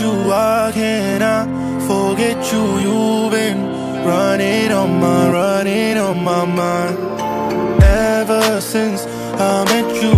you, why can't I forget you? You've been running on my, running on my mind. Ever since I met you,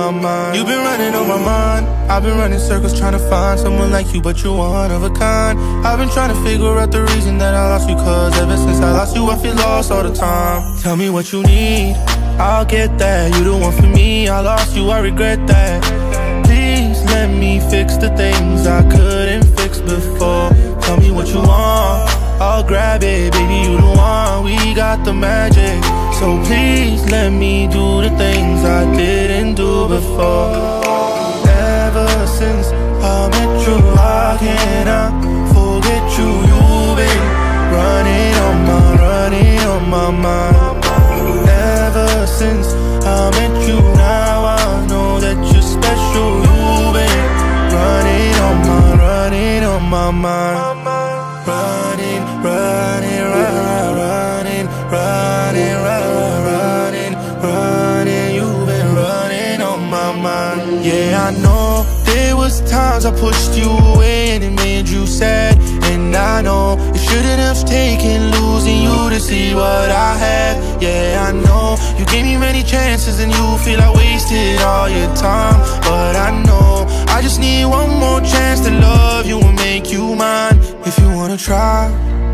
my mind. You've been running on my mind. I've been running circles trying to find someone like you, but you're one of a kind. I've been trying to figure out the reason that I lost you, cause ever since I lost you, I feel lost all the time. Tell me what you need, I'll get that. You the one for me, I lost you, I regret that. Please let me fix the things I couldn't fix before. Tell me what you want, I'll grab it, baby, you the one. We got the magic, so please let me do the things before. Ever since I met you, I forget you? You've been running on my, running on my mind. Ever since I met you, now I know that you're special. You've been running on my, running on my mind. Mind. Yeah, I know there was times I pushed you away and it made you sad. And I know it shouldn't have taken losing you to see what I had. Yeah, I know you gave me many chances and you feel I wasted all your time. But I know I just need one more chance to love you and make you mine. If you wanna try,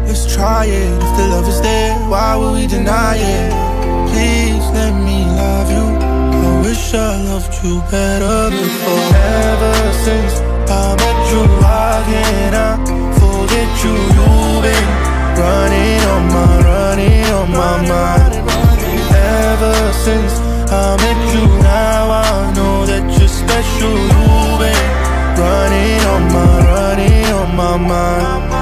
let's try it. If the love is there, why would we deny it? Please let me love you. Loved you better before. Ever since I met you, I forget you? You've been running on my, running on my mind. Ever since I met you, now I know that you're special. You've been running on my, running on my mind.